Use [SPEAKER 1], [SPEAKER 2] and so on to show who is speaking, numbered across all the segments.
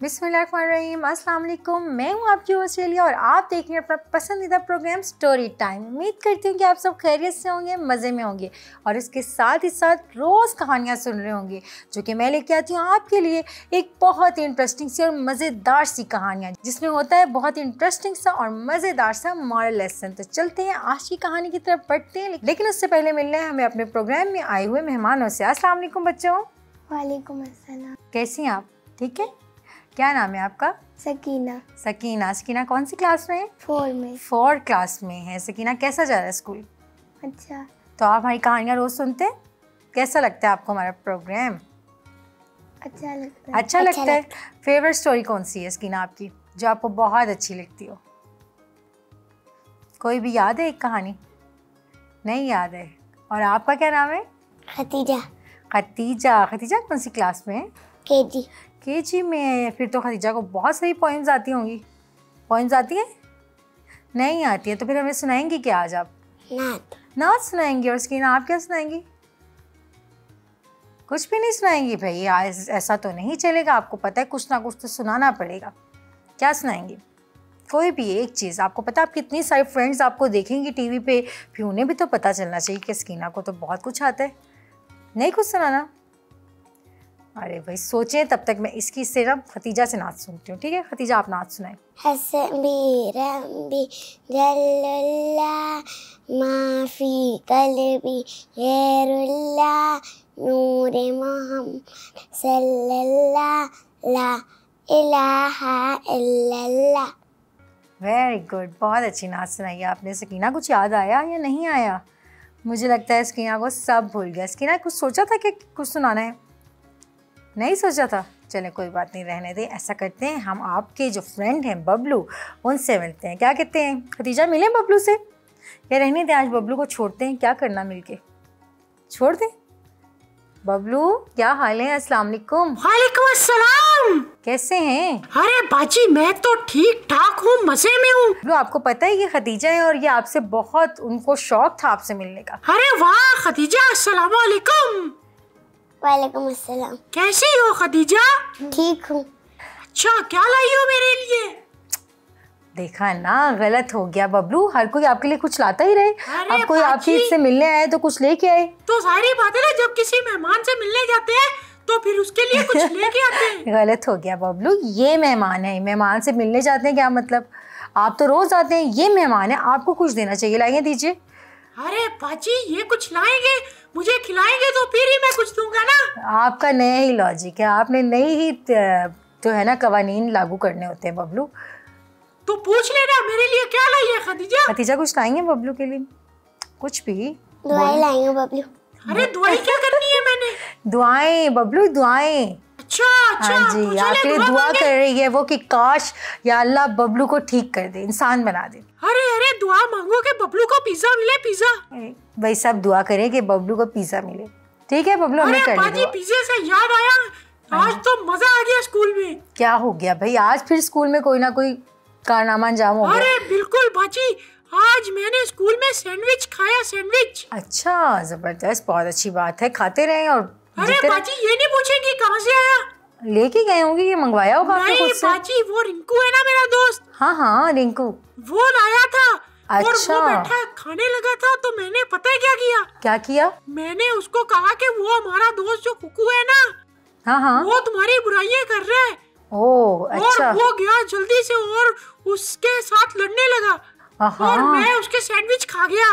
[SPEAKER 1] बिस्मिल्लाहिर्रहमानिर्रहीम। अस्सलाम वालेकुम मैं हूँ आपकी ऑस्ट्रेलिया और आप देख रहे हैं अपना पसंदीदा प्रोग्राम स्टोरी टाइम उम्मीद करती हूँ कि आप सब खैरियत से होंगे मज़े में होंगे और इसके साथ ही साथ रोज़ कहानियाँ सुन रहे होंगे जो कि मैं लेके आती हूँ आपके लिए एक बहुत ही इंटरेस्टिंग सी और मज़ेदार सी कहानियाँ जिसमें होता है बहुत ही इंटरेस्टिंग सा और मज़ेदार सा मॉरल लेसन तो चलते हैं आज की कहानी की तरफ़ बढ़ते हैं लेकिन उससे पहले मिलने हैं हमें अपने प्रोग्राम में आए हुए मेहमानों से। अस्सलाम बच्चों।
[SPEAKER 2] वालेकुम अस्सलाम।
[SPEAKER 1] कैसी हैं आप? ठीक है? क्या नाम है आपका?
[SPEAKER 2] सकीना।
[SPEAKER 1] सकीना। सकीना कौन सी क्लास में है?
[SPEAKER 2] फोर में।
[SPEAKER 1] फोर क्लास में है। सकीना कैसा जा रहा है स्कूल
[SPEAKER 2] अच्छा।
[SPEAKER 1] तो आप हमारी कहानियाँ रोज़ सुनते? हैं कैसा लगता है आपको हमारा प्रोग्राम
[SPEAKER 2] अच्छा लगता है।
[SPEAKER 1] अच्छा लगता है? फेवरेट स्टोरी कौन सी है सकीना आपकी जो आपको बहुत अच्छी लगती हो? कोई भी याद है एक कहानी? नहीं याद है। और आपका क्या नाम है?
[SPEAKER 2] खतीजा।
[SPEAKER 1] खतीजा। खतीजा कौन सी क्लास में है?
[SPEAKER 2] के जी
[SPEAKER 1] के जी में फिर तो खतीजा को बहुत सारी पोइम्स आती होंगी। पोइम्स आती हैं? नहीं आती है तो फिर हमें सुनाएँगी क्या आज आप?
[SPEAKER 2] नात
[SPEAKER 1] नाच सुनाएँगी और स्कीन आप क्या सुनाएँगी? कुछ भी नहीं सुनाएँगी भाई आज ऐसा तो नहीं चलेगा आपको पता है कुछ ना कुछ तो सुनाना पड़ेगा। क्या सुनाएँगी? कोई भी एक चीज़ आपको पता है आप कितनी सारी फ्रेंड्स आपको देखेंगी टीवी पे फिर उन्हें भी तो पता चलना चाहिए कि स्कीना को तो बहुत कुछ आता है। नहीं कुछ सुनाना? अरे भाई सोचें तब तक मैं इसकी से ना खतीजा से नाच सुनती हूँ ठीक है? खतीजा आप नाच सुनाए।
[SPEAKER 2] हसबी माफ़ी कल्बी गैरुल्लाह नूर मोहम्मद सल्लल्लाह ला इलाहा इल्लल्लाह
[SPEAKER 1] वेरी गुड बहुत अच्छी नाच सुनाई है आपने। सकीना कुछ याद आया या नहीं आया? मुझे लगता है स्कीना को सब भूल गया। स्कीना कुछ सोचा था कि कुछ सुनाना है? नहीं सोचा था। चले कोई बात नहीं रहने दें ऐसा करते हैं। हम आपके जो फ्रेंड हैं बबलू उनसे मिलते हैं। क्या कहते हैं? खतीजा मिले बबलू से? या रहने दें आज बबलू को छोड़ते हैं क्या करना मिलके? छोड़ दें? बबलू क्या हाल है? अस्सलाम वालेकुम।
[SPEAKER 3] वालेकुम अस्सलाम।
[SPEAKER 1] कैसे हैं?
[SPEAKER 3] अरे बाजी मैं तो ठीक ठाक हूँ मज़े में हूँ।
[SPEAKER 1] बबलू आपको पता है ये खतीजा है और ये आपसे बहुत उनको शौक था आपसे मिलने का।
[SPEAKER 3] अरे वाह खदीजा अस्सलाम वालेकुम।
[SPEAKER 2] वालेकुम अस्सलाम।
[SPEAKER 3] कैसी हो खदीजा?
[SPEAKER 2] ठीक हूँ।
[SPEAKER 3] अच्छा क्या लाई हो मेरे लिए?
[SPEAKER 1] देखा ना गलत हो गया बबलू। हर कोई आपके लिए कुछ लाता ही रहे। अब कोई आपकी
[SPEAKER 3] बाजी।
[SPEAKER 1] से मिलने आए तो कुछ लेके आए।
[SPEAKER 3] तो सारी बात है ना जब किसी मेहमान से मिलने जाते हैं तो फिर उसके लिए कुछ लेके आते हैं।
[SPEAKER 1] गलत हो गया बबलू ये मेहमान है। मेहमान से मिलने जाते हैं क्या मतलब? आप तो रोज आते हैं ये मेहमान है आपको कुछ देना चाहिए लाइए दीजिए।
[SPEAKER 3] अरे बाजी ये कुछ लाएँगे? मुझे खिलाएँगे तो फिर ही मैं कुछ दूँगा ना।
[SPEAKER 1] आपका नया ही लॉजिक है। आपने नई ही जो है ना कवानीन लागू करने होते हैं बबलू।
[SPEAKER 3] तो पूछ लेना मेरे लिए क्या लाई है खदीजा?
[SPEAKER 1] खदीजा कुछ लाएँगे बबलू के लिए? कुछ भी।
[SPEAKER 2] दुआएँ लाई हूँ बबलू।
[SPEAKER 3] अरे दुआएँ क्या करनी है मैंने?
[SPEAKER 1] दुआएँ बबलू दुआएँ।
[SPEAKER 3] अच्छा अच्छा
[SPEAKER 1] हाँ जी लिए
[SPEAKER 3] दुआ
[SPEAKER 1] कर रही है वो कि काश या अल्लाह बबलू को ठीक कर दे इंसान बना दे।
[SPEAKER 3] अरे अरे दुआ मांगो के बबलू को पिज्जा मिले पिज्जा।
[SPEAKER 1] भाई सब दुआ करें कि बबलू को पिज्जा मिले। ठीक है बबलू हमें कर दे
[SPEAKER 3] पिज्जे से याद आया आज तो मज़ा आ गया स्कूल में।
[SPEAKER 1] क्या हो गया भाई आज फिर स्कूल में कोई ना कोई कारनामा अंजाम हो गया
[SPEAKER 3] अरे बिल्कुल बाजी आज मैंने स्कूल में सैंडविच खाया सैंडविच।
[SPEAKER 1] अच्छा ज़बरदस्त बहुत अच्छी बात है खाते रहे और
[SPEAKER 3] अरे। बाजी ये नहीं पूछेंगी कहाँ से आया?
[SPEAKER 1] लेके गए होंगे ये मंगवाया होगा आपने खुद से।
[SPEAKER 3] बाजी वो रिंकू है ना मेरा दोस्त?
[SPEAKER 1] हाँ हाँ रिंकू।
[SPEAKER 3] वो लाया था अच्छा और
[SPEAKER 1] अच्छा।
[SPEAKER 3] वो बैठा खाने लगा था तो मैंने पता है क्या किया?
[SPEAKER 1] क्या किया?
[SPEAKER 3] मैंने उसको कहा कि वो हमारा दोस्त जो कुकू है ना
[SPEAKER 1] हाँ हाँ।
[SPEAKER 3] वो तुम्हारी बुराइयाँ कर रहा है।
[SPEAKER 1] ओ अच्छा।
[SPEAKER 3] और वो गया जल्दी से और उसके साथ लड़ने लगा। और मैं उसके सैंडविच खा गया।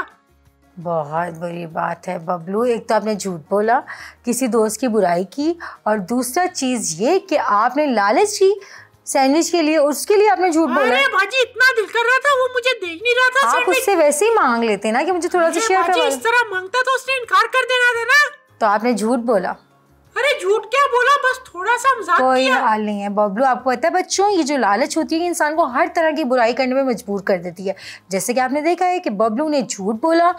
[SPEAKER 1] बहुत बुरी बात है बबलू। एक तो आपने झूठ बोला किसी दोस्त की बुराई की और दूसरा चीज़ ये कि आपने लालच की सैंडविच के लिए उसके लिए आपने झूठ बोला।
[SPEAKER 3] अरे भाजी इतना दिल कर रहा था वो मुझे देख नहीं रहा था
[SPEAKER 1] आप उससे वैसे ही मांग लेते ना कि मुझे थोड़ा सा शेयर करवा
[SPEAKER 3] इस तरह माँगता तो उसने इनकार कर देना था ना।
[SPEAKER 1] तो आपने झूठ बोला।
[SPEAKER 3] अरे झूठ क्या बोला? बस थोड़ा सा मज़ाक
[SPEAKER 1] कोई
[SPEAKER 3] किया।
[SPEAKER 1] हाल नहीं है बबलू। आपको पता है बच्चों ये जो लालच होती है इंसान को हर तरह की बुराई करने में मजबूर कर देती है। जैसे कि आपने देखा है कि बबलू ने झूठ बोला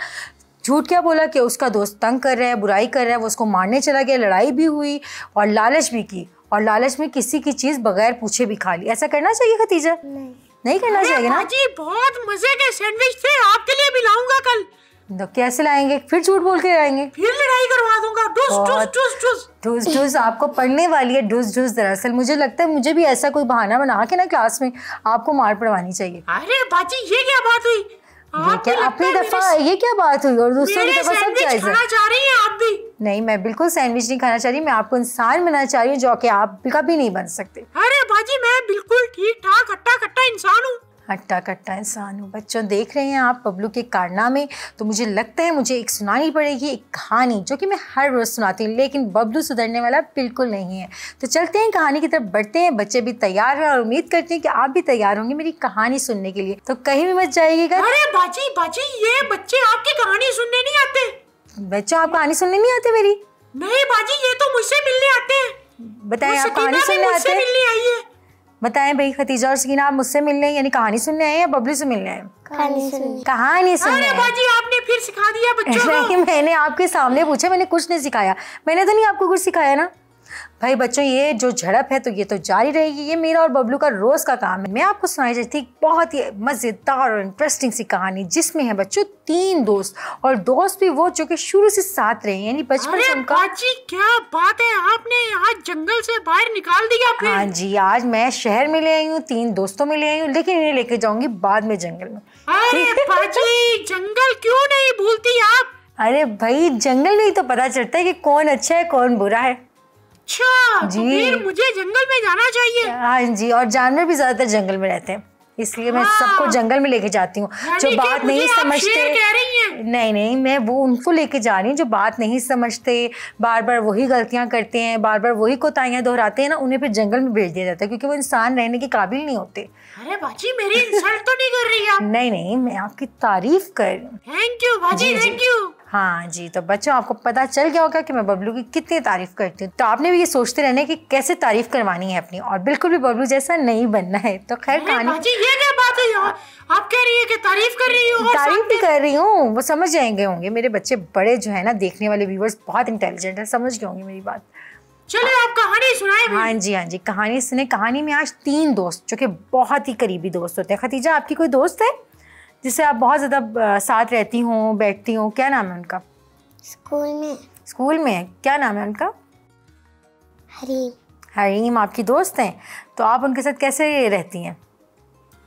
[SPEAKER 1] झूठ क्या बोला कि उसका दोस्त तंग कर रहा है बुराई कर रहा है वो उसको मारने चला गया लड़ाई भी हुई और लालच भी की और लालच में किसी की चीज़ बगैर पूछे भी खा ली। ऐसा करना चाहिए खतीजा?
[SPEAKER 2] नहीं।
[SPEAKER 1] नहीं करना चाहिए ना?
[SPEAKER 3] बाजी बहुत मज़े के सैंडविच थे। आपके लिए भी लाऊँगा कल।
[SPEAKER 1] तो कैसे लाएँगे? फिर झूठ बोल के आएँगे
[SPEAKER 3] फिर लड़ाई करवा दूँगा। डुस डुस डुस डुस।
[SPEAKER 1] ढूस आपको पढ़ने वाली है। ढूस ढूस दरअसल मुझे लगता है मुझे भी ऐसा कोई बहाना बना के ना क्लास में आपको मार पड़वानी चाहिए।
[SPEAKER 3] अरे बाजी ये क्या बात हुई?
[SPEAKER 1] ये क्या अपनी दफ़ा ये क्या बात हुई? और दूसरों की दफ़ा सब जायज़ है।
[SPEAKER 3] आप भी।
[SPEAKER 1] नहीं मैं बिल्कुल सैंडविच नहीं खाना चाह रही। मैं आपको इंसान बनाना चाह रही हूँ जो कि आप कभी नहीं बन सकते।
[SPEAKER 3] अरे बाजी मैं बिल्कुल ठीक ठाक हट्टा कट्टा इंसान हूँ।
[SPEAKER 1] हट्टा कट्टा इंसान हूँ। बच्चों देख रहे हैं आप बबलू के कारनामे तो मुझे लगता है मुझे एक सुनानी पड़ेगी एक कहानी जो कि मैं हर रोज़ सुनाती हूँ लेकिन बबलू सुधरने वाला बिल्कुल नहीं है। तो चलते हैं कहानी की तरफ़ बढ़ते हैं बच्चे भी तैयार हैं और उम्मीद करते हैं कि आप भी तैयार होंगे मेरी कहानी सुनने के लिए। तो कहीं भी मत जाइएगा।
[SPEAKER 3] अरे बाजी बाजी ये बच्चे आपकी कहानी सुनने नहीं आते।
[SPEAKER 1] बच्चों आप कहानी सुनने नहीं आते मेरी?
[SPEAKER 3] नहीं बाजी ये तो मुझसे मिलने आते हैं।
[SPEAKER 1] बताएँ आप कहानी सुनने आते है। बताएँ भाई खतीजा और सकीना आप मुझसे मिलने यानी कहानी सुनने आए या बबलू से मिलने आए
[SPEAKER 2] कहानी सुनने।
[SPEAKER 1] कहानी सुनने
[SPEAKER 3] अरे बाजी आपने फिर सिखा दिया बच्चों
[SPEAKER 1] नहीं
[SPEAKER 3] को
[SPEAKER 1] मैंने आपके सामने पूछा मैंने कुछ नहीं सिखाया। मैंने तो नहीं आपको कुछ सिखाया ना। भाई बच्चों ये जो झड़प है तो ये तो जारी रहेगी। ये मेरा और बबलू का रोज का काम है। मैं आपको सुनाई जाती थी बहुत ही मज़ेदार और इंटरेस्टिंग सी कहानी जिसमें है बच्चों तीन दोस्त। और दोस्त भी वो जो कि शुरू से साथ रहे यानी बचपन से उनका
[SPEAKER 3] क्या बात है? आपने आज जंगल से बाहर निकाल दिया
[SPEAKER 1] हाँ जी आज मैं शहर में ले आई हूँ तीन दोस्तों में ले आई हूँ लेकिन इन्हें लेके जाऊँगी बाद में जंगल में।
[SPEAKER 3] अरे बाजी जंगल क्यों नहीं भूलती आप?
[SPEAKER 1] अरे भाई जंगल में ही तो पता चलता है कि कौन अच्छा है कौन बुरा है।
[SPEAKER 3] अच्छा तो
[SPEAKER 1] जी।
[SPEAKER 3] फिर मुझे जंगल में जाना चाहिए।
[SPEAKER 1] हाँ जी और जानवर भी ज़्यादातर जंगल में रहते हैं। इसलिए मैं
[SPEAKER 3] हाँ।
[SPEAKER 1] सबको जंगल में लेके जाती हूँ। जो बात नहीं समझते
[SPEAKER 3] हैं।
[SPEAKER 1] नहीं नहीं मैं वो उनको लेके जा रही हूँ जो बात नहीं समझते। बार बार वही गलतियाँ करते हैं बार बार वही कोताहियाँ दोहराते हैं ना उन्हें फिर जंगल में भेज दिया जाता है क्योंकि वो इंसान रहने के काबिल नहीं होते।
[SPEAKER 3] अरे बाजी मेरी इंसल्ट तो नहीं कर रही आप।
[SPEAKER 1] नहीं नहीं मैं आपकी तारीफ़ कर रही हूँ।
[SPEAKER 3] थैंक यू बाजी। थैंक यू
[SPEAKER 1] हाँ जी तो बच्चों आपको पता चल गया होगा कि मैं बबलू की कितनी तारीफ़ करती हूँ। तो आपने भी ये सोचते रहना कि कैसे तारीफ़ करवानी है अपनी और बिल्कुल भी बबलू जैसा नहीं बनना है। तो खैर कहानी
[SPEAKER 3] ये क्या बात है यार? आप कह रही है कि तारीफ़ कर रही हो
[SPEAKER 1] तारीफ़ भी कर रही हूँ वो समझ जाएँगे होंगे। मेरे बच्चे बड़े जो है ना देखने वाले व्यूवर्स बहुत इंटेलिजेंट है समझ गए होंगे मेरी बात।
[SPEAKER 3] चलो आप कहानी सुनाए
[SPEAKER 1] हाँ जी हाँ जी कहानी सुने। कहानी में आज तीन दोस्त जो कि बहुत ही करीबी दोस्त होते हैं। खतीजा आपकी कोई दोस्त है? जिससे आप बहुत ज़्यादा साथ रहती हों बैठती हों क्या नाम है उनका?
[SPEAKER 2] स्कूल में।
[SPEAKER 1] स्कूल में? है क्या नाम है उनका?
[SPEAKER 2] हरीम।
[SPEAKER 1] हरीम आपकी दोस्त हैं? तो आप उनके साथ कैसे रहती हैं?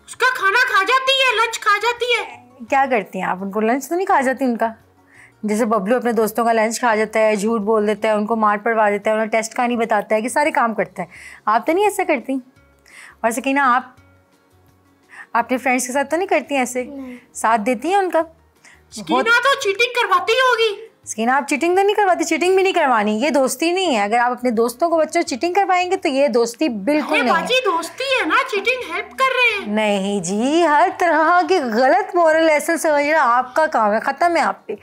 [SPEAKER 3] उसका खाना खा जाती है लंच खा जाती है।
[SPEAKER 1] क्या करती हैं आप? उनको लंच तो नहीं खा जाती उनका? जैसे बबलू अपने दोस्तों का लंच खा जाता है झूठ बोल देता है उनको मार पड़वा देता है उन्हें टेस्ट कहानी बताता है कि सारे काम करता है। आप तो नहीं ऐसा करती? और सकीना आप अपने फ्रेंड्स के साथ तो नहीं करती ऐसे? साथ देती हैं उनका?
[SPEAKER 3] स्कीना तो चीटिंग करवाती होगी।
[SPEAKER 1] स्कीना आप चीटिंग तो नहीं करवाती? चीटिंग भी नहीं करवानी। ये दोस्ती नहीं है। अगर आप अपने दोस्तों को बच्चों चीटिंग करवाएँगे तो ये दोस्ती बिल्कुल
[SPEAKER 3] नहीं
[SPEAKER 1] नहीं है।
[SPEAKER 3] बाजी दोस्ती है ना? चीटिंग हेल्प कर रहे हैं।
[SPEAKER 1] नहीं जी हर तरह के गलत मॉरल लेसन समझना आपका काम है ख़त्म है आप पे।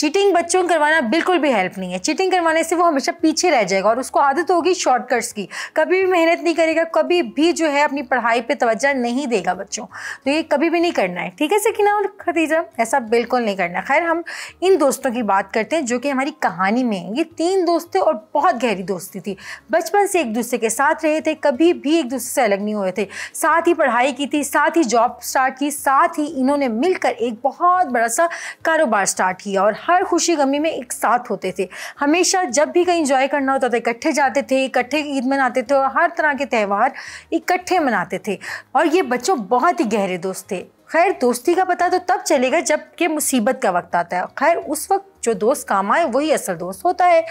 [SPEAKER 1] चीटिंग बच्चों करवाना बिल्कुल भी हेल्प नहीं है। चीटिंग करवाने से वो हमेशा पीछे रह जाएगा और उसको आदत होगी शॉर्टकट्स की। कभी भी मेहनत नहीं करेगा, कभी भी जो है अपनी पढ़ाई पे तवज्जो नहीं देगा बच्चों। तो ये कभी भी नहीं करना है। ठीक है सकीना और खतीजा ऐसा बिल्कुल नहीं करना। खैर, हम इन दोस्तों की बात करते हैं जो कि हमारी कहानी में। ये तीन दोस्त थे और बहुत गहरी दोस्ती थी। बचपन से एक दूसरे के साथ रहे थे, कभी भी एक दूसरे से अलग नहीं हुए थे। साथ ही पढ़ाई की थी, साथ ही जॉब स्टार्ट की, साथ ही इन्होंने मिलकर एक बहुत बड़ा सा कारोबार स्टार्ट किया और हर खुशी गमी में एक साथ होते थे। हमेशा जब भी कहीं इंजॉय करना होता था, इकट्ठे जाते थे, इकट्ठे ईद मनाते थे और हर तरह के त्यौहार इकट्ठे मनाते थे। और ये बच्चों बहुत ही गहरे दोस्त थे। खैर, दोस्ती का पता तो तब चलेगा जब कि मुसीबत का वक्त आता है। खैर, उस वक्त जो दोस्त काम आए, वही असल दोस्त होता है।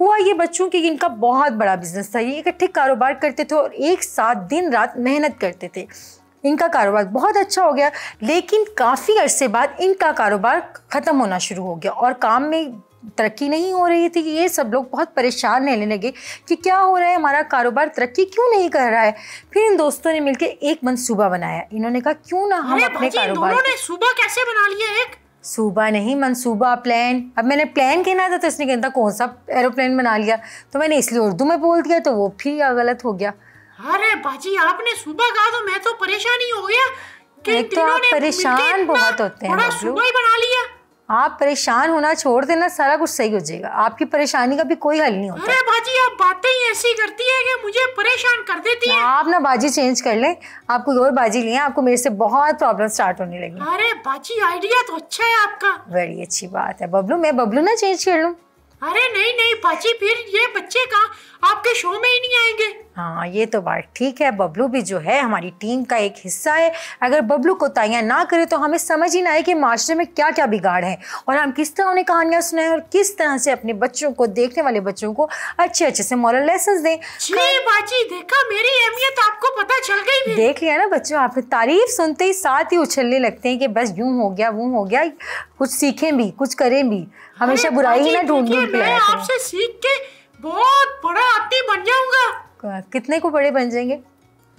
[SPEAKER 1] हुआ ये बच्चों की इनका बहुत बड़ा बिज़नेस था। ये इकट्ठे कारोबार करते थे और एक साथ दिन रात मेहनत करते थे। इनका कारोबार बहुत अच्छा हो गया लेकिन काफ़ी अरसे बाद इनका कारोबार ख़त्म होना शुरू हो गया और काम में तरक्की नहीं हो रही थी। ये सब लोग बहुत परेशान रहने लगे कि क्या हो रहा है हमारा कारोबार तरक्की क्यों नहीं कर रहा है? फिर इन दोस्तों ने मिलकर एक मंसूबा बनाया। इन्होंने कहा क्यों ना हम अपने कारोबार
[SPEAKER 3] ने सुबह कैसे बना लिया एक?
[SPEAKER 1] सूबा नहीं मंसूबा प्लान। अब मैंने प्लान कहना था तो इसने कहता कौन सा एरोप्लेन बना लिया? तो मैंने इसलिए उर्दू में बोल दिया तो वो फिर गलत हो गया।
[SPEAKER 3] अरे बाजी आपने सुबह कहा तो मैं तो परेशान ही हो गया कि
[SPEAKER 1] तो आप
[SPEAKER 3] ने
[SPEAKER 1] परेशान बहुत होते हैं
[SPEAKER 3] सुबह ही बना लिया।
[SPEAKER 1] आप परेशान होना छोड़ देना सारा कुछ सही हो जाएगा। आपकी परेशानी का भी कोई हल नहीं होता।
[SPEAKER 3] अरे बाजी आप बातें ही ऐसी करती है कि मुझे परेशान कर देती है।
[SPEAKER 1] आप ना बाजी चेंज कर लें। आप कोई और बाजी लें आपको मेरे से बहुत प्रॉब्लम स्टार्ट होने लगी।
[SPEAKER 3] अरे बाजी आइडिया तो अच्छा है आपका।
[SPEAKER 1] बड़ी अच्छी बात है। बबलू मैं बबलू ना चेंज कर लूँ?
[SPEAKER 3] अरे नहीं नहीं बाजी फिर ये बच्चे का आपके शो में ही नहीं आएँगे।
[SPEAKER 1] हाँ ये तो बात ठीक है। बबलू भी जो है हमारी टीम का एक हिस्सा है। अगर बबलू को ताइयाँ ना करे तो हमें समझ ही ना आए कि माशरे में क्या क्या बिगाड़ है। और हम किस तरह उन्हें कहानियाँ सुनाएँ और किस तरह से अपने बच्चों को देखने वाले बच्चों को अच्छे अच्छे से मॉरल लेसन दें।
[SPEAKER 3] बाजी देखा मेरी अहमियत आपको पता चल गई
[SPEAKER 1] देख लिया ना बच्चों आपने तारीफ़ सुनते ही साथ ही उछलने लगते हैं कि बस यूँ हो गया वो हो गया कुछ सीखें भी कुछ करें भी। हमेशा बुराई ही ना ढूंढ ढूंढ के
[SPEAKER 3] आपसे सीख के बहुत बड़ा आदमी बन जाऊँगा।
[SPEAKER 1] कितने को बड़े बन जाएँगे?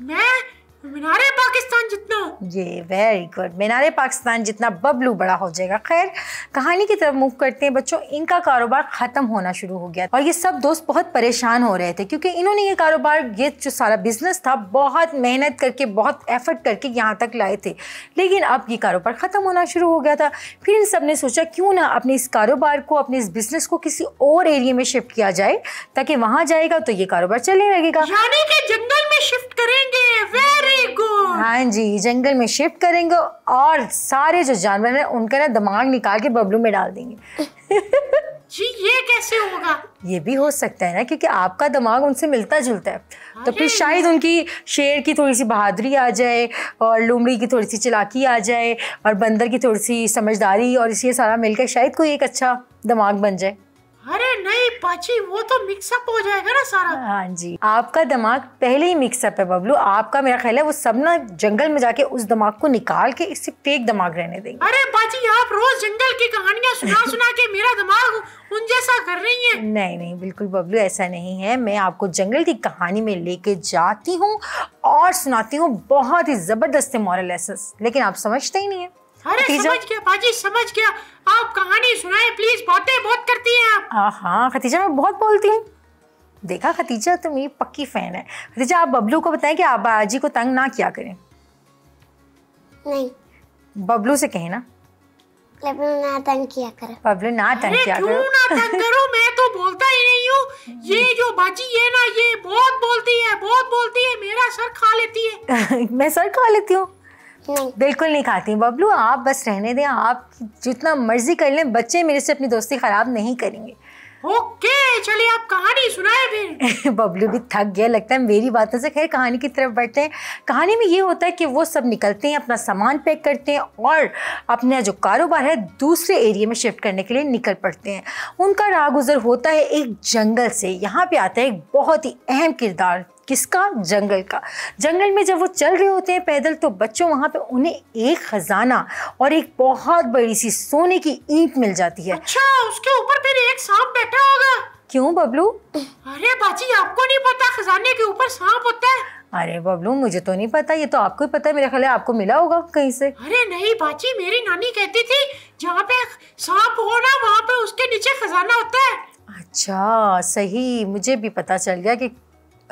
[SPEAKER 3] मैं मीनारे पाकिस्तान जितना।
[SPEAKER 1] ये वेरी गुड मीनारे पाकिस्तान जितना बबलू बड़ा हो जाएगा। खैर कहानी की तरफ़ मूव करते हैं। बच्चों इनका कारोबार ख़त्म होना शुरू हो गया। और ये सब दोस्त बहुत परेशान हो रहे थे क्योंकि इन्होंने ये कारोबार ये जो सारा बिज़नेस था बहुत मेहनत करके बहुत एफर्ट करके यहाँ तक लाए थे। लेकिन अब ये कारोबार ख़त्म होना शुरू हो गया था। फिर इन सबने सोचा क्यों ना अपने इस कारोबार को अपने इस बिज़नेस को किसी और एरिया में शिफ्ट किया जाए ताकि वहाँ जाएगा तो ये कारोबार चलने लगेगा।
[SPEAKER 3] यानी कि जंगल में शिफ्ट करेंगे। वेरी गुड
[SPEAKER 1] हाँ जी जंगल में शिफ्ट करेंगे और सारे जो जानवर हैं उनका ना दिमाग निकाल के बबलू में डाल देंगे।
[SPEAKER 3] जी ये कैसे होगा?
[SPEAKER 1] ये भी हो सकता है ना क्योंकि आपका दिमाग उनसे मिलता जुलता है। तो फिर शायद उनकी शेर की थोड़ी सी बहादुरी आ जाए और लोमड़ी की थोड़ी सी चालाकी आ जाए और बंदर की थोड़ी सी समझदारी और इसी सारा मिलकर शायद कोई एक अच्छा दिमाग बन जाए।
[SPEAKER 3] अरे नहीं पाची वो तो मिक्सअप हो जाएगा ना सारा।
[SPEAKER 1] हाँ जी आपका दिमाग पहले ही मिक्सअप है बबलू। आपका मेरा ख्याल है वो सब ना जंगल में जाके उस दिमाग को निकाल के इससे फेक दिमाग रहने देंगे।
[SPEAKER 3] अरे बाजी आप रोज जंगल की कहानियाँ सुना सुना के मेरा दिमाग उन जैसा कर रही है।
[SPEAKER 1] नहीं नहीं बिल्कुल बबलू ऐसा नहीं है। मैं आपको जंगल की कहानी में लेके जाती हूँ और सुनाती हूँ बहुत ही ज़बरदस्त मॉरल लेसन्स लेकिन आप समझते ही नहीं है।
[SPEAKER 3] अरे
[SPEAKER 1] खतीजा-
[SPEAKER 3] समझ गया बाजी समझ गया। आप कहानी सुनाए प्लीज़ बातें बहुत करती हैं आप।
[SPEAKER 1] हाँ हाँ खतीजा मैं बहुत बोलती हूँ। देखा खतीजा तो मेरी पक्की फ़ैन है। खतीजा आप बबलू को बताएँ कि आप बाजी को तंग ना किया करें।
[SPEAKER 2] नहीं।
[SPEAKER 1] बबलू से कहें ना।
[SPEAKER 2] लेकिन ना तंग किया कर।
[SPEAKER 1] बबलू ना तंग किया
[SPEAKER 3] क्यों
[SPEAKER 1] करो।
[SPEAKER 3] ना तंग करो? मैं तो बोलता ही नहीं हूँ। ये जो बाजी है ना ये बहुत बोलती है बहुत बोलती है मेरा सर खा लेती है।
[SPEAKER 1] मैं सर खा लेती हूँ। बिल्कुल नहीं खाती बबलू आप बस रहने दें आप जितना मर्ज़ी कर लें बच्चे मेरे से अपनी दोस्ती ख़राब नहीं करेंगे।
[SPEAKER 3] ओके चलिए आप कहानी सुनाए फिर।
[SPEAKER 1] बबलू भी थक गया लगता है मेरी बातों से खैर कहानी की तरफ़ बढ़ते हैं। कहानी में ये होता है कि वो सब निकलते हैं अपना सामान पैक करते हैं और अपना जो कारोबार है दूसरे एरिया में शिफ्ट करने के लिए निकल पड़ते हैं। उनका राह गुजर होता है एक जंगल से। यहाँ पे आता है एक बहुत ही अहम किरदार किसका? जंगल का। जंगल में जब वो चल रहे होते हैं पैदल तो बच्चों वहाँ पे उन्हें एक खजाना और एक बहुत बड़ी सी सोने की ईंट मिल जाती है।
[SPEAKER 3] अच्छा उसके ऊपर फिर एक सांप बैठा होगा।
[SPEAKER 1] क्यों बबलू?
[SPEAKER 3] अरे बाजी आपको नहीं पता खजाने के ऊपर सांप होता है?
[SPEAKER 1] अरे बबलू मुझे तो नहीं पता ये तो आपको ही पता है मेरा ख्याल आपको मिला होगा कहीं से।
[SPEAKER 3] अरे नहीं बाजी मेरी नानी कहती थी जहाँ पे सांप हो ना वहाँ पे उसके नीचे खजाना होता है।
[SPEAKER 1] अच्छा सही मुझे भी पता चल गया कि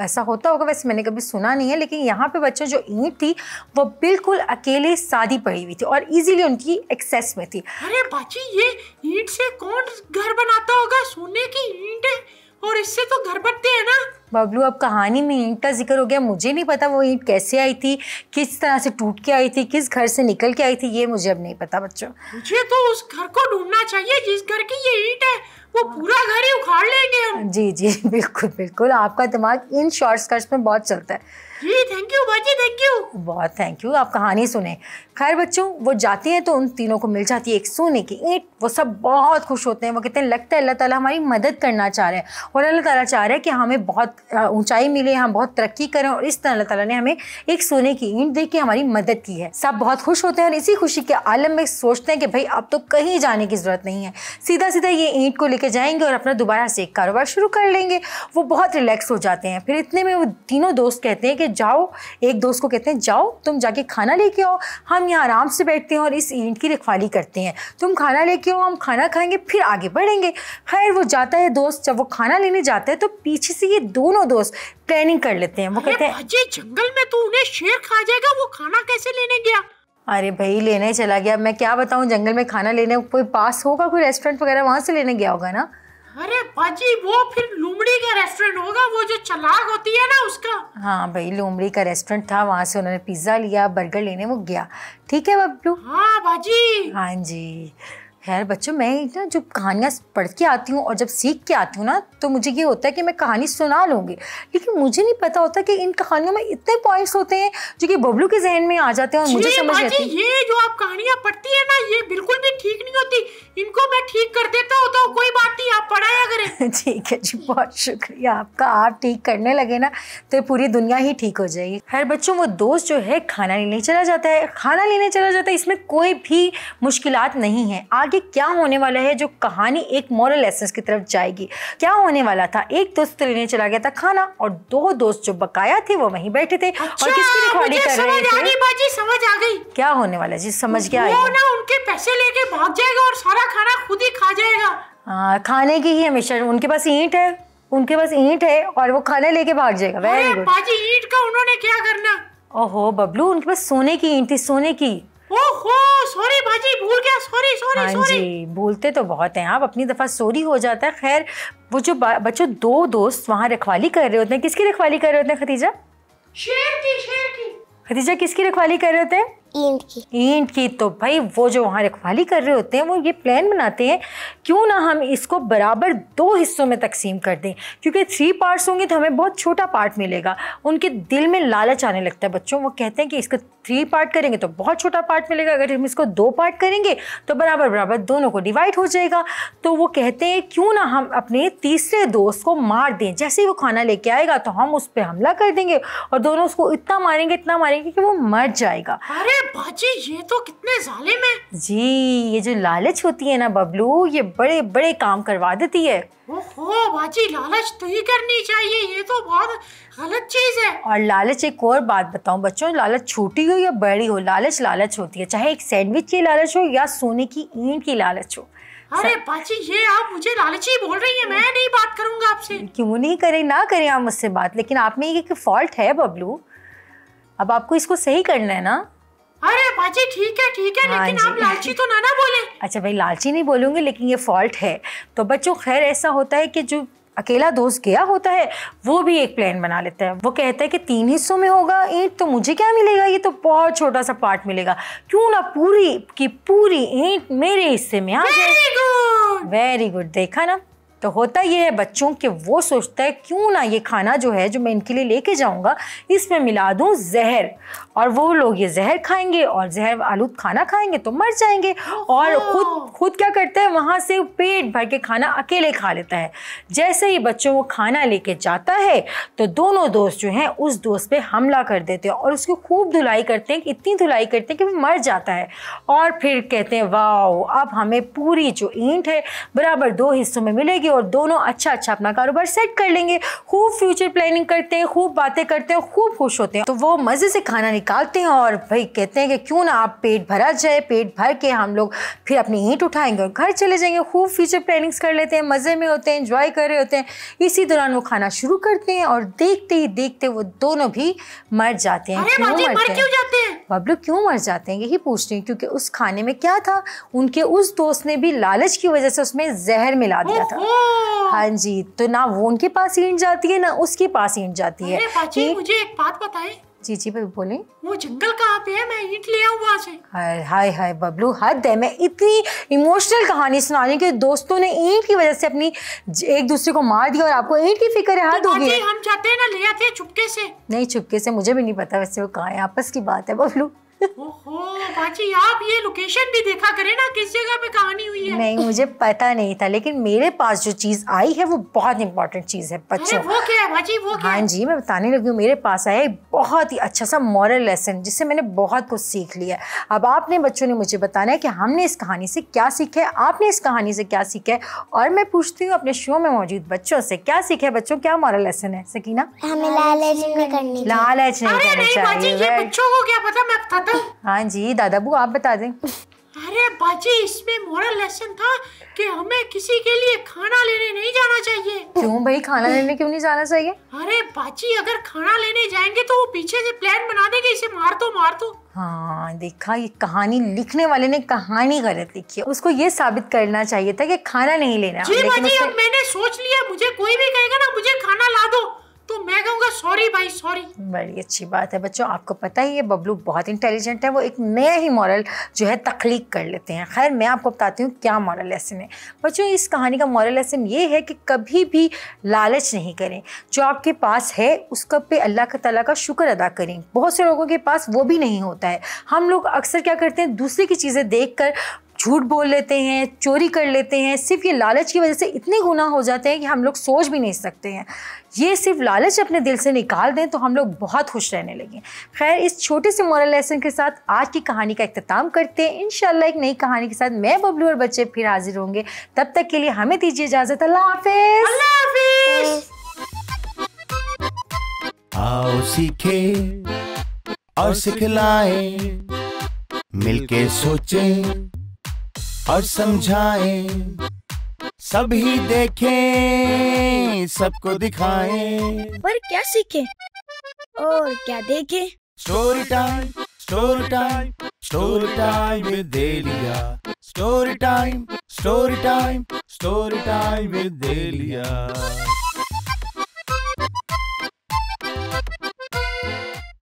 [SPEAKER 1] ऐसा होता होगा वैसे मैंने कभी सुना नहीं है लेकिन यहाँ पे बच्चों जो ईंट थी वो बिल्कुल अकेले सादी पड़ी हुई थी और इजीली उनकी एक्सेस में थी।
[SPEAKER 3] अरे बाजी ये ईंट से कौन घर बनाता होगा? सोने की ईंट है और इससे तो घर बनते हैं ना।
[SPEAKER 1] बबलू अब कहानी में ईंट का ज़िक्र हो गया। मुझे नहीं पता वो ईंट कैसे आई थी किस तरह से टूट के आई थी किस घर से निकल के आई थी ये मुझे अब नहीं पता बच्चों।
[SPEAKER 3] मुझे तो उस घर को ढूंढना चाहिए जिस घर की ये ईंट है। वो पूरा घर ही उखाड़ लेंगे हम।
[SPEAKER 1] जी जी बिल्कुल बिल्कुल। आपका दिमाग इन शॉर्टकट्स में बहुत चलता है।
[SPEAKER 3] जी थैंक यू बाजी थैंक यू
[SPEAKER 1] बहुत थैंक यू आप कहानी सुने। खैर बच्चों वो जाती हैं तो उन तीनों को मिल जाती है एक सोने की ईंट। वो सब बहुत खुश होते हैं। वो कहते हैं लगता है अल्लाह ताला हमारी मदद करना चाह रहे हैं। और अल्लाह ताला चाह रहे हैं कि हमें बहुत ऊंचाई मिले हम बहुत तरक्की करें। और इस तरह अल्लाह ताला ने हमें एक सोने की ईंट दे के हमारी मदद की है। सब बहुत खुश होते हैं और इसी खुशी के आलम में सोचते हैं कि भाई अब तो कहीं जाने की ज़रूरत नहीं है। सीधा सीधा ये ईंट को लेके जाएँगे और अपना दोबारा से एक कारोबार शुरू कर लेंगे। वो बहुत रिलैक्स हो जाते हैं। फिर इतने में वो तीनों दोस्त कहते हैं कि जाओ। एक दोस्त को कहते हैं जाओ तुम जाके खाना लेके आओ। हम यहाँ आराम से बैठते हैं और इस ईंट की रखवाली करते हैं। तुम खाना लेके आओ हम खाना खाएँगे फिर आगे बढ़ेंगे। खैर वो जाता है दोस्त जब वो खाना लेने जाता है तो पीछे से ये दोनों दोस्त प्लानिंग कर लेते हैं। वो कहते हैं
[SPEAKER 3] जंगल में तो उन्हें शेर खा जाएगा वो खाना कैसे लेने गया?
[SPEAKER 1] अरे भाई लेने चला गया। मैं क्या बताऊँ जंगल में खाना लेने कोई पास होगा? कोई रेस्टोरेंट वगैरह वहाँ से लेने गया होगा ना?
[SPEAKER 3] अरे बाजी वो फिर लुमड़ी का रेस्टोरेंट होगा वो जो चलाक होती है ना उसका।
[SPEAKER 1] हाँ भाई लुमड़ी का रेस्टोरेंट था वहाँ से उन्होंने पिज़्ज़ा लिया बर्गर लेने वो गया। ठीक है बबलू?
[SPEAKER 3] हाँ बाजी
[SPEAKER 1] हाँ जी। खैर बच्चों मैं ना जब कहानियाँ पढ़ के आती हूँ और जब सीख के आती हूँ ना तो मुझे ये होता है कि मैं कहानी सुना लूँगी। लेकिन मुझे नहीं पता होता कि इन कहानियों में इतने पॉइंट्स होते हैं जो कि बबलू के जहन में आ जाते हैं और मुझे समझ आती है।
[SPEAKER 3] ये जो आप कहानियाँ पढ़ती है ना ये बिल्कुल भी ठीक नहीं होती इनको मैं ठीक कर देता हूँ तो कोई बात नहीं आप पढ़ाया करें
[SPEAKER 1] ठीक है जी बहुत शुक्रिया। आपका आप ठीक करने लगे ना तो पूरी दुनिया ही ठीक हो जाएगी। हर बच्चों वो दोस्त जो है खाना लेने चला जाता है। खाना लेने चला जाता है इसमें कोई भी मुश्किल नहीं है। आगे क्या होने वाला है जो कहानी एक मॉरल लेसन की तरफ़ जाएगी। क्या होने वाला था? एक दोस्त लेने चला गया था खाना और दो दोस्त जो बकाया थे वो वहीं बैठे थे। और
[SPEAKER 3] अच्छा
[SPEAKER 1] किसकी
[SPEAKER 3] मुझे
[SPEAKER 1] कर
[SPEAKER 3] समझ
[SPEAKER 1] रहे
[SPEAKER 3] आ गई
[SPEAKER 1] थे
[SPEAKER 3] बाजी समझ आ गई।
[SPEAKER 1] क्या होने वाला जी? समझ गया
[SPEAKER 3] वो ना उनके पैसे लेके भाग जाएगा और सारा खाना खुद ही खा जाएगा।
[SPEAKER 1] हाँ खाने की ही हमेशा उनके पास ईंट है उनके पास ईंट है और वो खाना लेके भाग जाएगा। वेरी गुड
[SPEAKER 3] बाजी ईट का उन्होंने क्या करना?
[SPEAKER 1] ओहो बबलू उनके पास सोने की ईंट थी सोने की।
[SPEAKER 3] ओहो सॉरी बाजी भूल गया सॉरी सॉरी
[SPEAKER 1] हाँ
[SPEAKER 3] सॉरी
[SPEAKER 1] जी बोलते तो बहुत हैं आप अपनी दफ़ा सोरी हो जाता है। खैर वो जो बच्चों दो दोस्त वहाँ रखवाली कर रहे होते हैं किसकी रखवाली कर रहे होते हैं खतीजा?
[SPEAKER 3] शेर की शेर की।
[SPEAKER 1] खतीजा किसकी रखवाली कर रहे होते हैं?
[SPEAKER 2] ईंट की।
[SPEAKER 1] ईंट की तो भाई वो जो वहाँ रखवाली कर रहे होते हैं वो ये प्लान बनाते हैं क्यों ना हम इसको बराबर दो हिस्सों में तकसीम कर दें? क्योंकि थ्री पार्ट्स होंगे तो हमें बहुत छोटा पार्ट मिलेगा। उनके दिल में लालच आने लगता है बच्चों। वो कहते हैं कि इसको थ्री पार्ट करेंगे तो बहुत छोटा पार्ट मिलेगा। अगर हम इसको दो पार्ट करेंगे तो बराबर बराबर दोनों को डिवाइड हो जाएगा। तो वो कहते हैं क्यों ना हम अपने तीसरे दोस्त को मार दें? जैसे ही वो खाना लेके आएगा तो हम उस पर हमला कर देंगे और दोनों उसको इतना मारेंगे इतना मारेंगे कि वो मर जाएगा।
[SPEAKER 3] अरे बाजी ये तो कितने जालिम है।
[SPEAKER 1] जी ये जो लालच होती है ना बबलू ये बड़े बड़े काम करवा देती है।
[SPEAKER 3] ओहो बाजी लालच तो ही करनी चाहिए ये तो बहुत गलत चीज़ है।
[SPEAKER 1] और लालच एक और बात बताऊँ बच्चों लालच छोटी हो या बड़ी हो लालच लालच होती है। चाहे एक सैंडविच की लालच हो या सोने की ईंट की लालच हो।
[SPEAKER 3] अरे बाजी ये आप मुझे लालची बोल रही है मैं नहीं बात करूँगा आपसे।
[SPEAKER 1] क्यों नहीं करें ना करें आप मुझसे बात लेकिन आप में एक फॉल्ट है बबलू। अब आपको इसको सही करना है ना?
[SPEAKER 3] अरे बाजी ठीक है ठीक है
[SPEAKER 1] हाँ
[SPEAKER 3] लेकिन आप लालची तो ना ना बोले।
[SPEAKER 1] अच्छा भाई लालची नहीं बोलूँगी लेकिन ये फॉल्ट है। तो बच्चों खैर ऐसा होता है कि जो अकेला दोस्त गया होता है वो भी एक प्लान बना लेता है। वो कहता है कि तीन हिस्सों में होगा ईंट तो मुझे क्या मिलेगा? ये तो बहुत छोटा सा पार्ट मिलेगा। क्यों ना पूरी की पूरी ईंट मेरे हिस्से में आ जाए।
[SPEAKER 3] वेरी गुड
[SPEAKER 1] वेरी गुड देखा ना? तो होता ये है बच्चों कि वो सोचता है क्यों ना ये खाना जो है जो मैं इनके लिए लेके जाऊँगा इसमें मिला दूँ जहर। और वो लोग ये जहर खाएँगे और जहर आलूद खाना खाएँगे तो मर जाएँगे। और खुद खुद क्या करता है? वहाँ से पेट भर के खाना अकेले खा लेता है। जैसे ही बच्चों वो खाना लेके जाता है तो दोनों दोस्त जो हैं उस दोस्त पे हमला कर देते हैं और उसकी खूब धुलाई करते हैं इतनी धुलाई करते हैं कि वो मर जाता है। और फिर कहते हैं वाह अब हमें पूरी जो ईंट है बराबर दो हिस्सों में मिलेगी और दोनों अच्छा अच्छा अपना कारोबार सेट कर लेंगे। खूब फ्यूचर प्लानिंग करते हैं खूब बातें करते हैं खूब खुश होते हैं। तो वो मज़े से खाना निकालते हैं और भाई कहते हैं कि क्यों ना आप पेट भरा जाए पेट भर के हम लोग फिर अपनी ईंट उठाएँगे और घर चले जाएँगे। खूब फ्यूचर प्लानिंग्स कर लेते हैं मज़े में होते हैं इंजॉय कर रहे होते हैं। इसी दौरान वो खाना शुरू करते हैं और देखते ही देखते वो दोनों भी मर जाते हैं। क्यों मरते हैं? बबलू क्यों मर जाते हैं? यही पूछ रही हूँ क्योंकि उस खाने में क्या था? उनके उस दोस्त ने भी लालच की वजह से उसमें जहर मिला दिया था। हाँ जी तो ना वो उनके पास ईंट जाती है ना उसके पास ईंट जाती है।
[SPEAKER 3] मुझे एक बात बताएँ।
[SPEAKER 1] जी जी भाई बोले
[SPEAKER 3] वो जंगल कहाँ पे है? मैं ईंट ले आऊँ वहाँ से।
[SPEAKER 1] हाय हाय हाय बबलू हद है। मैं इतनी इमोशनल कहानी सुना रही हूँ कि दोस्तों ने ईट की वजह से अपनी एक दूसरे को मार दिया और आपको ईट की फ़िक्र है हद
[SPEAKER 3] तो गई हम चाहते हैं ना ले आते हैं चुपके से।
[SPEAKER 1] नहीं चुपके से मुझे भी नहीं पता वैसे वो कहाँ है आपस की बात है बबलू।
[SPEAKER 3] ओहो बाजी आप ये लोकेशन भी देखा करें ना किस जगह पे कहानी हुई है?
[SPEAKER 1] नहीं मुझे पता नहीं था लेकिन मेरे पास जो चीज़ आई है वो बहुत इंपॉर्टेंट चीज़ है
[SPEAKER 3] अरे
[SPEAKER 1] बच्चों।
[SPEAKER 3] वो क्या है बाजी वो क्या
[SPEAKER 1] हाँ जी मैं बताने लगी हूँ मेरे पास आया एक बहुत ही अच्छा सा मॉरल लेसन जिससे मैंने बहुत कुछ सीख लिया। है अब आपने बच्चों ने मुझे बताना है कि हमने इस कहानी से क्या सीखा है आपने इस कहानी से क्या सीखा है और मैं पूछती हूँ अपने शो में मौजूद बच्चों से क्या सीखा है बच्चों क्या मॉरल लेसन है? सकीना?
[SPEAKER 2] हमें लालच नहीं करनी चाहिए
[SPEAKER 1] लालच नहीं करना चाहिए
[SPEAKER 3] बच्चों को क्या पता मैं हूँ
[SPEAKER 1] जी दादा बू आप बता दें।
[SPEAKER 3] अरे बाजी इसमें मोरल लेसन था कि हमें किसी के लिए खाना लेने नहीं जाना चाहिए।
[SPEAKER 1] क्यों भाई खाना लेने क्यों नहीं जाना चाहिए?
[SPEAKER 3] अरे बाजी अगर खाना लेने जाएँगे तो वो पीछे से प्लान बना देंगे इसे मार दो मार दो।
[SPEAKER 1] हाँ देखा ये कहानी लिखने वाले ने कहानी गलत लिखी है। उसको ये साबित करना चाहिए था कि खाना नहीं लेना।
[SPEAKER 3] जी बाजी अब मैंने सोच लिया मुझे कोई भी कहेगा ना मुझे खाना सॉरी।
[SPEAKER 1] बड़ी अच्छी बात है। बच्चों, आपको पता ही है, बबलू बहुत इंटेलिजेंट है। वो एक नया ही मॉरल जो है तख्लीक कर लेते हैं। खैर, मैं आपको बताती हूँ क्या मॉरल लेसन है बच्चों, इस कहानी का मॉरल लेसन ये है कि कभी भी लालच नहीं करें। जो आपके पास है, उसका पे अल्लाह का तला का शुक्र अदा करें। बहुत से लोगों के पास वो भी नहीं होता है। हम लोग अक्सर क्या करते हैं, दूसरे की चीज़ें देख कर झूठ बोल लेते हैं चोरी कर लेते हैं सिर्फ़ ये लालच की वजह से इतने गुना हो जाते हैं कि हम लोग सोच भी नहीं सकते हैं। ये सिर्फ़ लालच अपने दिल से निकाल दें तो हम लोग बहुत खुश रहने लगे खैर इस छोटे से मॉरल लेसन के साथ आज की कहानी का अख्ताम करते हैं। इंशाल्लाह एक नई कहानी के साथ मैं बबलू और बच्चे फिर हाजिर होंगे। तब तक के लिए हमें दीजिए इजाज़त। अल्लाह हाफिज़।
[SPEAKER 3] अल्लाह हाफिज।
[SPEAKER 4] आओ सीखे और सिखलाए मिलके सोचे। और समझाए। सभी देखें सबको दिखाएँ।
[SPEAKER 2] पर क्या सीखे? और क्या देखे?
[SPEAKER 4] Story time story time story time with Delia story time story time story time with Delia